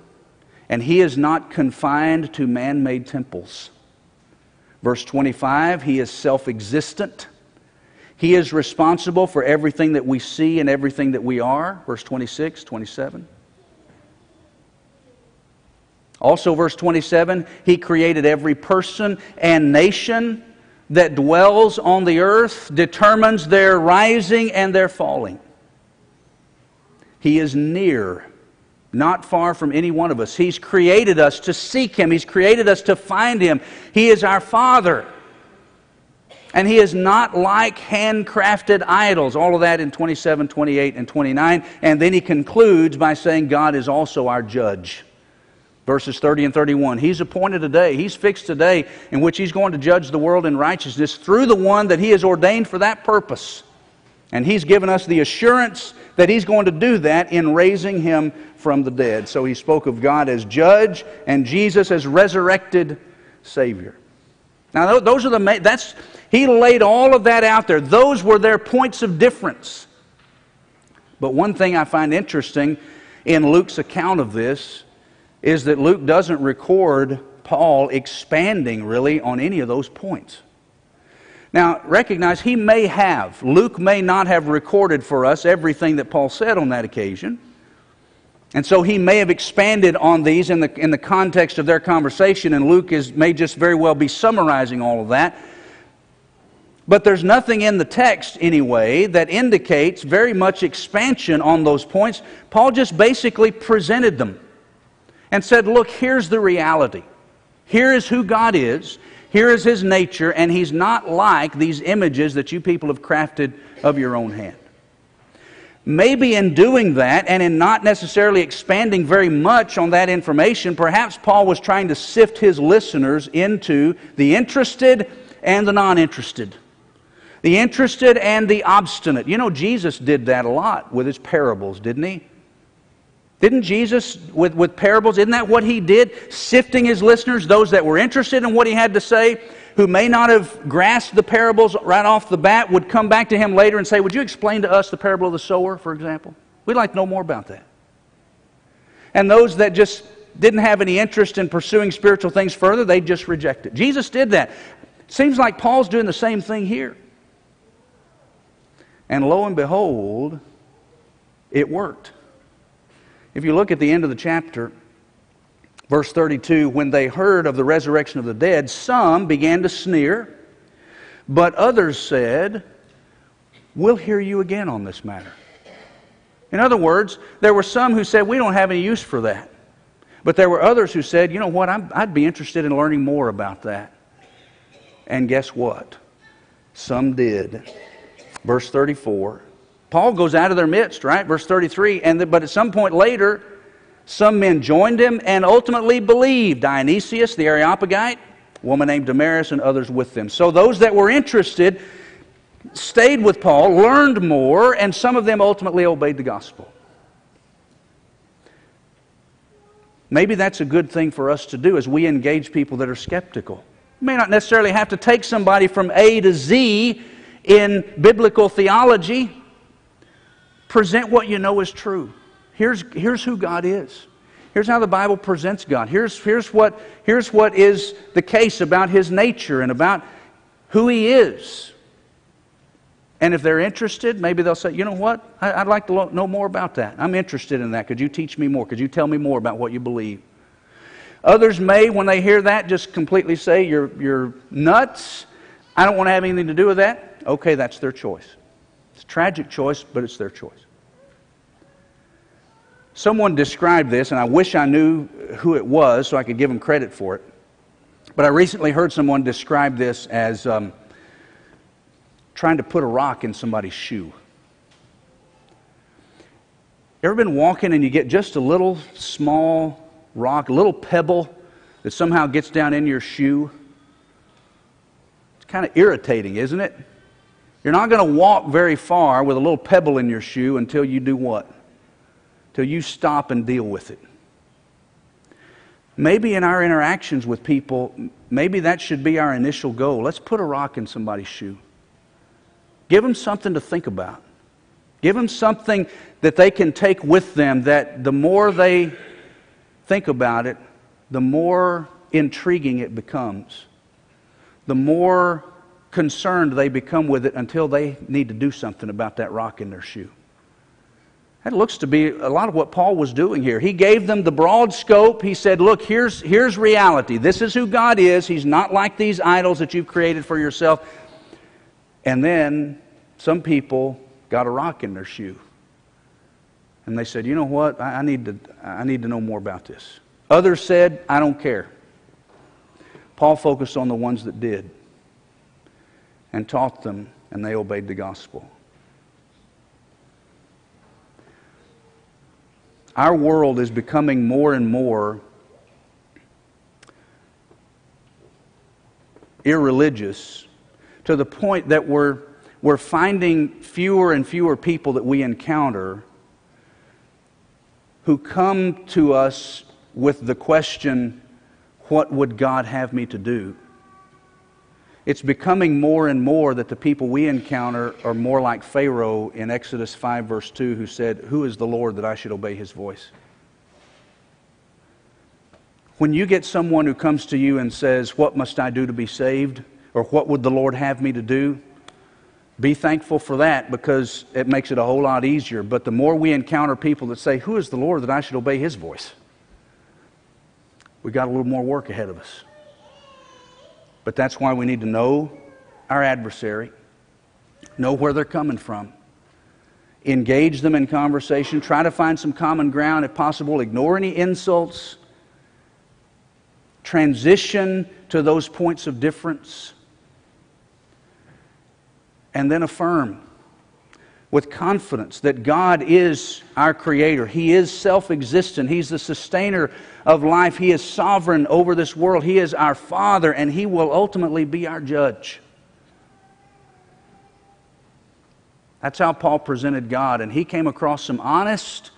and He is not confined to man made temples. Verse 25, He is self existent. He is responsible for everything that we see and everything that we are. Verse 26, 27. Also, verse 27 He created every person and nation that dwells on the earth, determines their rising and their falling. He is near, not far from any one of us. He's created us to seek Him, He's created us to find Him. He is our Father. And he is not like handcrafted idols. All of that in 27, 28, and 29. And then he concludes by saying, God is also our judge. Verses 30 and 31. He's appointed a day, he's fixed a day in which he's going to judge the world in righteousness through the one that he has ordained for that purpose. And he's given us the assurance that he's going to do that in raising him from the dead. So he spoke of God as judge and Jesus as resurrected Savior. Now, those are the, main, that's, he laid all of that out there. Those were their points of difference. But one thing I find interesting in Luke's account of this is that Luke doesn't record Paul expanding really on any of those points. Now, recognize he may have, Luke may not have recorded for us everything that Paul said on that occasion. And so he may have expanded on these in the, in the context of their conversation, and Luke is, may just very well be summarizing all of that. But there's nothing in the text, anyway, that indicates very much expansion on those points. Paul just basically presented them and said, Look, here's the reality. Here is who God is. Here is his nature, and he's not like these images that you people have crafted of your own hand. Maybe in doing that and in not necessarily expanding very much on that information, perhaps Paul was trying to sift his listeners into the interested and the non interested, the interested and the obstinate. You know, Jesus did that a lot with his parables, didn't he? Didn't Jesus, with, with parables, isn't that what he did? Sifting his listeners, those that were interested in what he had to say, who may not have grasped the parables right off the bat, would come back to him later and say, Would you explain to us the parable of the sower, for example? We'd like to know more about that. And those that just didn't have any interest in pursuing spiritual things further, they just reject it. Jesus did that. Seems like Paul's doing the same thing here. And lo and behold, it worked. If you look at the end of the chapter, verse 32, when they heard of the resurrection of the dead, some began to sneer, but others said, We'll hear you again on this matter. In other words, there were some who said, We don't have any use for that. But there were others who said, You know what? i would be interested in learning more about that. And guess what? Some did. Verse 34 Paul goes out of their midst, right? Verse 33. And the, but at some point later, some men joined him and ultimately believed. Dionysius, the Areopagite, a woman named Damaris, and others with them. So those that were interested stayed with Paul, learned more, and some of them ultimately obeyed the gospel. Maybe that's a good thing for us to do as we engage people that are skeptical. You may not necessarily have to take somebody from A to Z in biblical theology Present what you know is true. Here's, here's who God is. Here's how the Bible presents God. Here's, here's, what, here's what is the case about His nature and about who He is. And if they're interested, maybe they'll say, you know what? I'd like to know more about that. I'm interested in that. Could you teach me more? Could you tell me more about what you believe? Others may, when they hear that, just completely say, you're, you're nuts. I don't want to have anything to do with that. Okay, that's their choice. Tragic choice, but it's their choice. Someone described this, and I wish I knew who it was so I could give them credit for it. But I recently heard someone describe this as um, trying to put a rock in somebody's shoe. Ever been walking and you get just a little small rock, a little pebble that somehow gets down in your shoe? It's kind of irritating, isn't it? You're not going to walk very far with a little pebble in your shoe until you do what? Till you stop and deal with it. Maybe in our interactions with people, maybe that should be our initial goal. Let's put a rock in somebody's shoe. Give them something to think about. Give them something that they can take with them that the more they think about it, the more intriguing it becomes. The more concerned they become with it until they need to do something about that rock in their shoe. That looks to be a lot of what Paul was doing here. He gave them the broad scope. He said, Look, here's, here's reality. This is who God is. He's not like these idols that you've created for yourself. And then some people got a rock in their shoe. And they said, You know what? I, I need, to, I need to know more about this. Others said, I don't care. Paul focused on the ones that did and taught them, and they obeyed the gospel. Our world is becoming more and more irreligious to the point that we're, we're finding fewer and fewer people that we encounter who come to us with the question, What would God have me to do? It's becoming more and more that the people we encounter are more like Pharaoh in Exodus 5, verse 2, who said, Who is the Lord that I should obey his voice? When you get someone who comes to you and says, What must I do to be saved? or What would the Lord have me to do? Be thankful for that because it makes it a whole lot easier. But the more we encounter people that say, Who is the Lord that I should obey his voice? We've got a little more work ahead of us. But that's why we need to know our adversary, know where they're coming from, engage them in conversation, try to find some common ground if possible, ignore any insults, transition to those points of difference, and then affirm. With confidence that God is our Creator. He is self existent. He's the sustainer of life. He is sovereign over this world. He is our Father, and He will ultimately be our judge. That's how Paul presented God, and he came across some honest,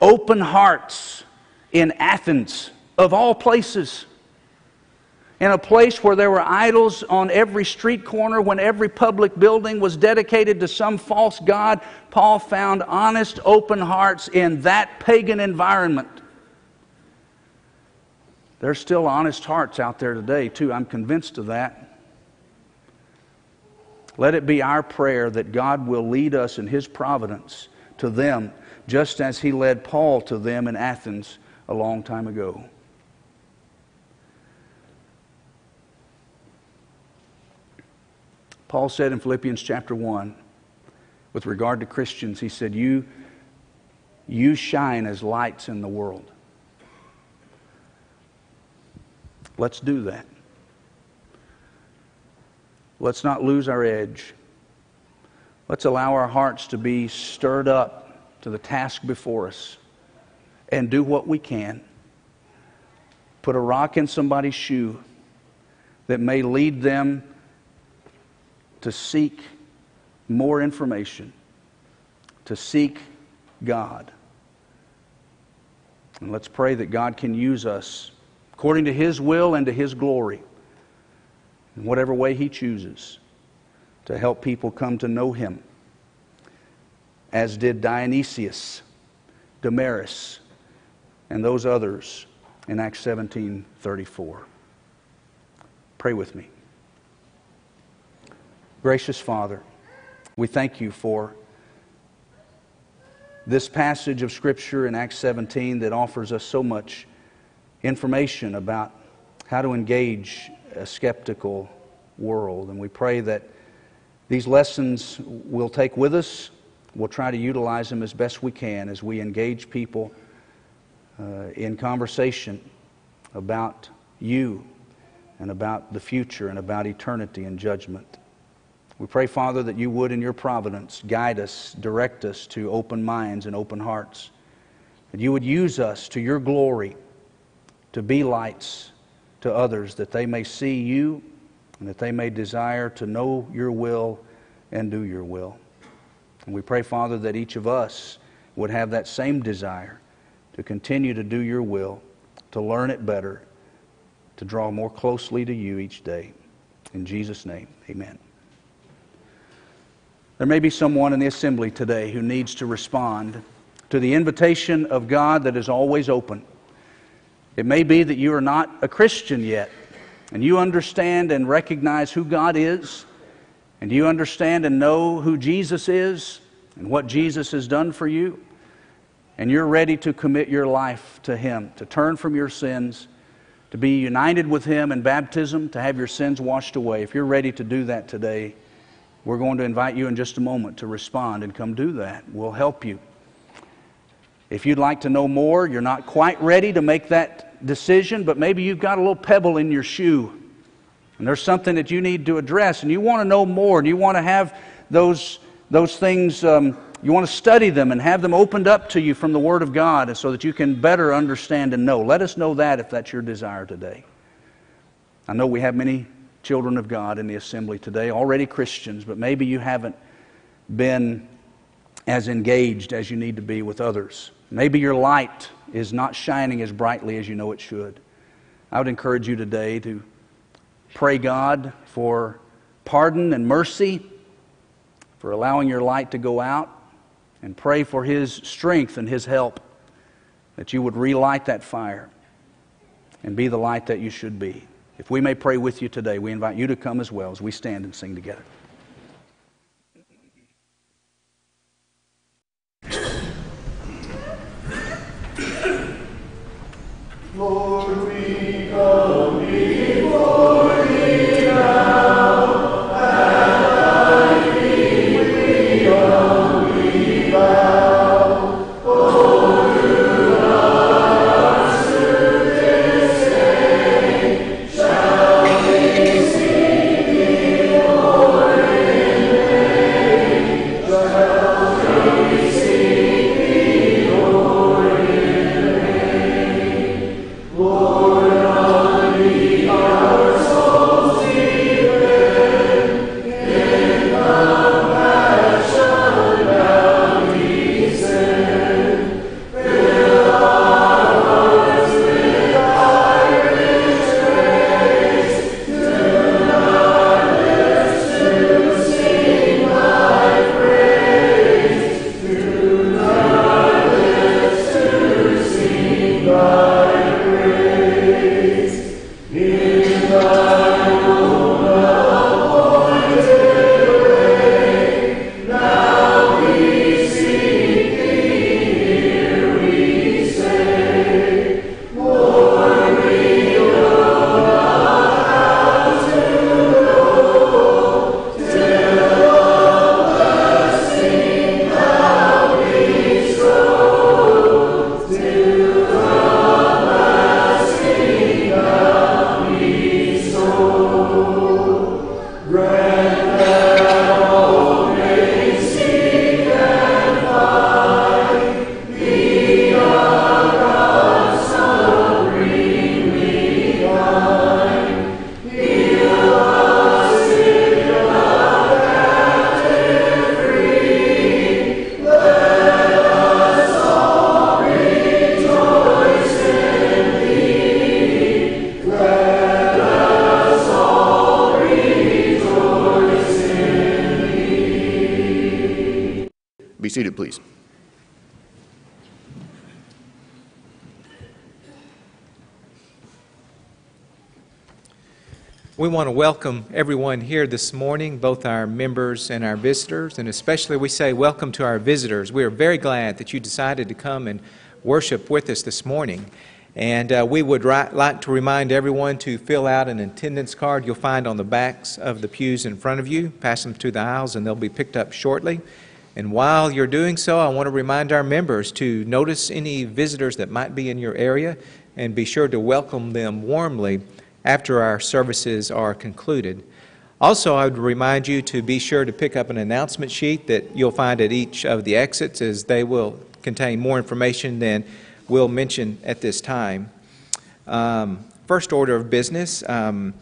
open hearts in Athens, of all places in a place where there were idols on every street corner, when every public building was dedicated to some false god, Paul found honest, open hearts in that pagan environment. There's still honest hearts out there today, too. I'm convinced of that. Let it be our prayer that God will lead us in His providence to them, just as He led Paul to them in Athens a long time ago. Paul said in Philippians chapter 1, with regard to Christians, he said, You, you shine as lights in the world. Let's do that. Let's not lose our edge. Let's allow our hearts to be stirred up to the task before us and do what we can. Put a rock in somebody's shoe that may lead them to seek more information, to seek God. And let's pray that God can use us according to His will and to His glory, in whatever way He chooses, to help people come to know Him, as did Dionysius, Damaris, and those others in Acts 17 34. Pray with me. Gracious Father, we thank you for this passage of Scripture in Acts 17 that offers us so much information about how to engage a skeptical world. And we pray that these lessons we'll take with us. We'll try to utilize them as best we can as we engage people uh, in conversation about you and about the future and about eternity and judgment. We pray, Father, that you would, in your providence, guide us, direct us to open minds and open hearts. That you would use us to your glory to be lights to others, that they may see you and that they may desire to know your will and do your will. And we pray, Father, that each of us would have that same desire to continue to do your will, to learn it better, to draw more closely to you each day. In Jesus' name, amen. There may be someone in the assembly today who needs to respond to the invitation of God that is always open. It may be that you are not a Christian yet, and you understand and recognize who God is, and you understand and know who Jesus is and what Jesus has done for you, and you're ready to commit your life to Him, to turn from your sins, to be united with Him in baptism, to have your sins washed away. If you're ready to do that today, we're going to invite you in just a moment to respond and come do that. We'll help you. If you'd like to know more, you're not quite ready to make that decision, but maybe you've got a little pebble in your shoe and there's something that you need to address and you want to know more and you want to have those, those things, um, you want to study them and have them opened up to you from the Word of God so that you can better understand and know. Let us know that if that's your desire today. I know we have many children of God in the assembly today, already Christians, but maybe you haven't been as engaged as you need to be with others. Maybe your light is not shining as brightly as you know it should. I would encourage you today to pray God for pardon and mercy, for allowing your light to go out, and pray for His strength and His help, that you would relight that fire and be the light that you should be. If we may pray with you today, we invite you to come as well as we stand and sing together. We want to welcome everyone here this morning, both our members and our visitors, and especially we say welcome to our visitors. We are very glad that you decided to come and worship with us this morning. And uh, we would ri- like to remind everyone to fill out an attendance card you'll find on the backs of the pews in front of you. Pass them through the aisles, and they'll be picked up shortly. And while you're doing so, I want to remind our members to notice any visitors that might be in your area and be sure to welcome them warmly after our services are concluded. Also, I would remind you to be sure to pick up an announcement sheet that you'll find at each of the exits, as they will contain more information than we'll mention at this time. Um, first order of business. Um,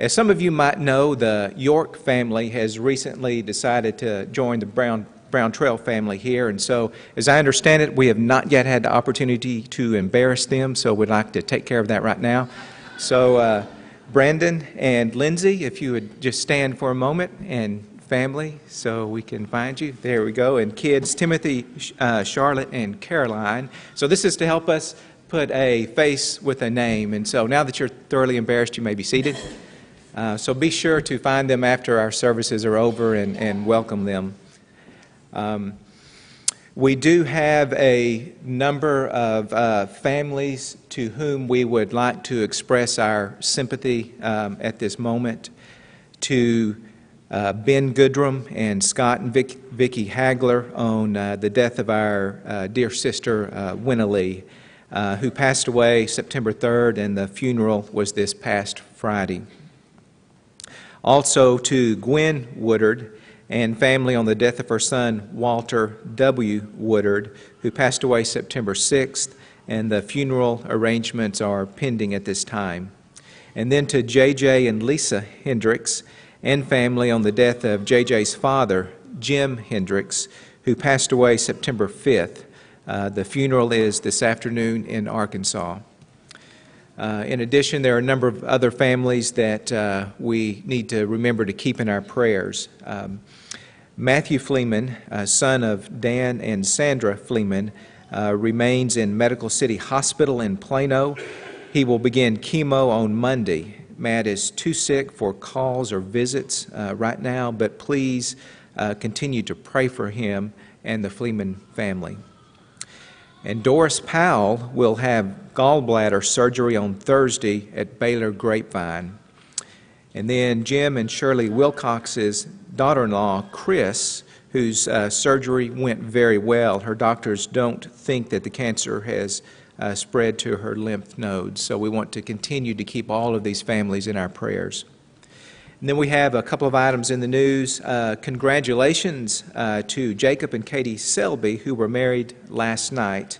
as some of you might know, the York family has recently decided to join the Brown, Brown Trail family here, and so, as I understand it, we have not yet had the opportunity to embarrass them, so we'd like to take care of that right now. So, uh, Brandon and Lindsay, if you would just stand for a moment, and family, so we can find you. There we go. And kids, Timothy, uh, Charlotte, and Caroline. So, this is to help us put a face with a name. And so, now that you're thoroughly embarrassed, you may be seated. Uh, so, be sure to find them after our services are over and, and welcome them. Um, we do have a number of uh, families to whom we would like to express our sympathy um, at this moment. To uh, Ben Goodrum and Scott and Vic, Vicki Hagler on uh, the death of our uh, dear sister uh, Winnie uh, who passed away September 3rd, and the funeral was this past Friday. Also to Gwen Woodard and family on the death of her son, Walter W. Woodard, who passed away September 6th, and the funeral arrangements are pending at this time. And then to J.J. and Lisa Hendricks and family on the death of J.J.'s father, Jim Hendricks, who passed away September 5th. Uh, the funeral is this afternoon in Arkansas. Uh, in addition, there are a number of other families that uh, we need to remember to keep in our prayers. Um, Matthew Fleeman, uh, son of Dan and Sandra Fleeman, uh, remains in Medical City Hospital in Plano. He will begin chemo on Monday. Matt is too sick for calls or visits uh, right now, but please uh, continue to pray for him and the Fleeman family. And Doris Powell will have gallbladder surgery on Thursday at Baylor Grapevine. And then Jim and Shirley Wilcox's daughter in law, Chris, whose uh, surgery went very well. Her doctors don't think that the cancer has uh, spread to her lymph nodes. So we want to continue to keep all of these families in our prayers. And then we have a couple of items in the news. Uh, congratulations uh, to Jacob and Katie Selby, who were married last night.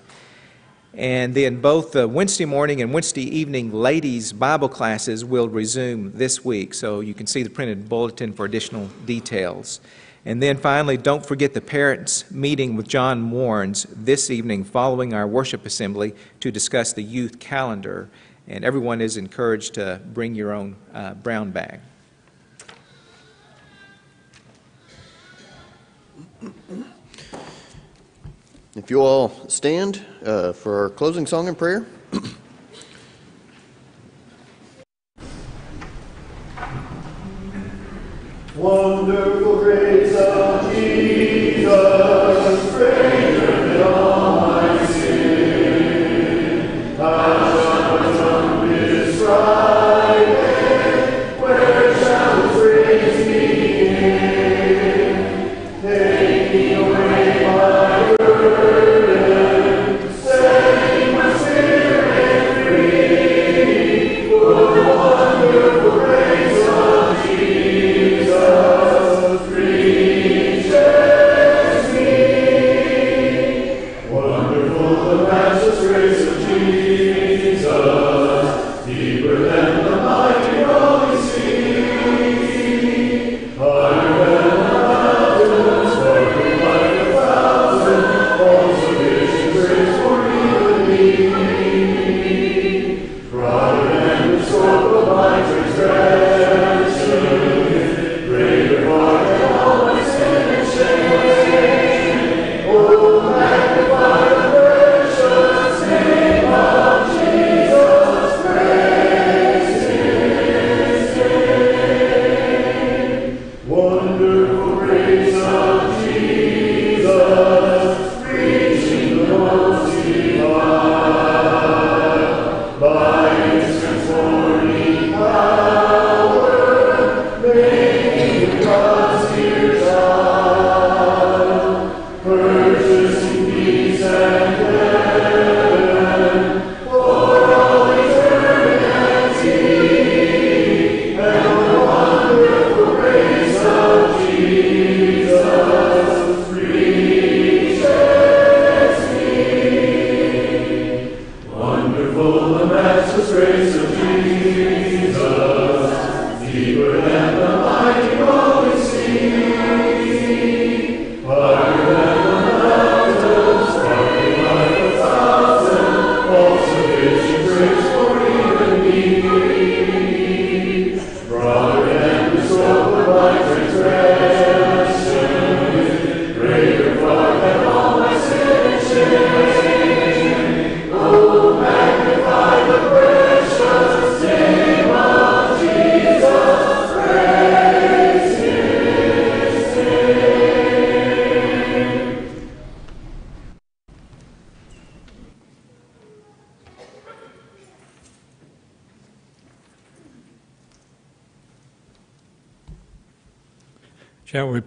And then both the Wednesday morning and Wednesday evening ladies' Bible classes will resume this week, so you can see the printed bulletin for additional details. And then finally, don't forget the parents' meeting with John Warnes this evening following our worship assembly to discuss the youth calendar. And everyone is encouraged to bring your own uh, brown bag. If you all stand uh, for our closing song and prayer. Wonderful grace of Jesus,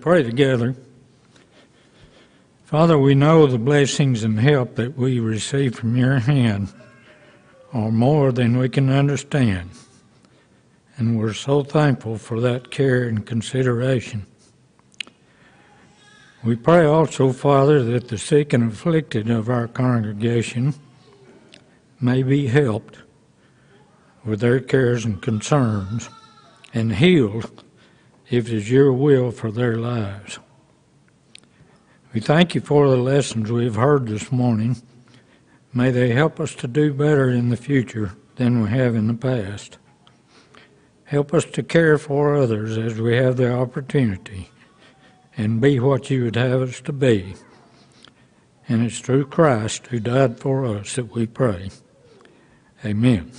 pray together? Father, we know the blessings and help that we receive from your hand are more than we can understand. And we're so thankful for that care and consideration. We pray also, Father, that the sick and afflicted of our congregation may be helped with their cares and concerns and healed if it is your will for their lives. We thank you for the lessons we have heard this morning. May they help us to do better in the future than we have in the past. Help us to care for others as we have the opportunity and be what you would have us to be. And it's through Christ who died for us that we pray. Amen.